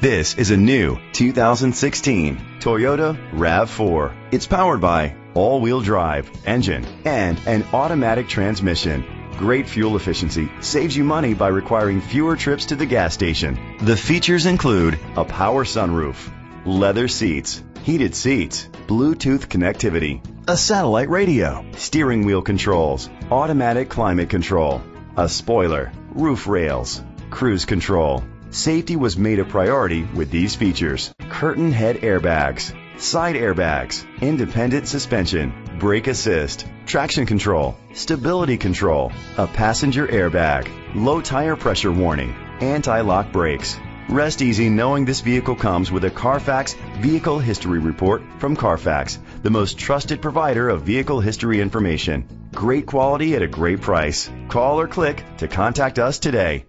This is a new 2016 Toyota RAV4. It's powered by all-wheel drive engine and an automatic transmission. Great fuel efficiency saves you money by requiring fewer trips to the gas station. The features include a power sunroof, leather seats, heated seats, Bluetooth connectivity, a satellite radio, steering wheel controls, automatic climate control, a spoiler, roof rails, cruise control. Safety was made a priority with these features. Curtain head airbags, side airbags, independent suspension, brake assist, traction control, stability control, a passenger airbag, low tire pressure warning, anti-lock brakes. Rest easy knowing this vehicle comes with a Carfax Vehicle History Report from Carfax, the most trusted provider of vehicle history information. Great quality at a great price. Call or click to contact us today.